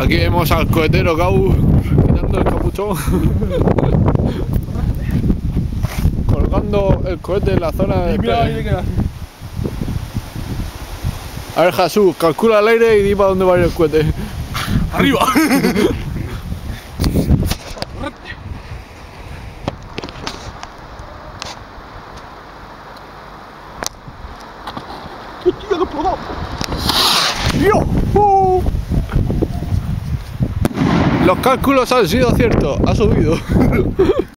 Aquí vemos al cohetero Gau quitando el capuchón. Colgando el cohete en la zona de. despegue. A ver, Jesús, calcula el aire y di para dónde va a ir el cohete. ¡Arriba! ¡Hostia, que explotado! ¡Dios! ¡Uh! Los cálculos han sido ciertos, ha subido.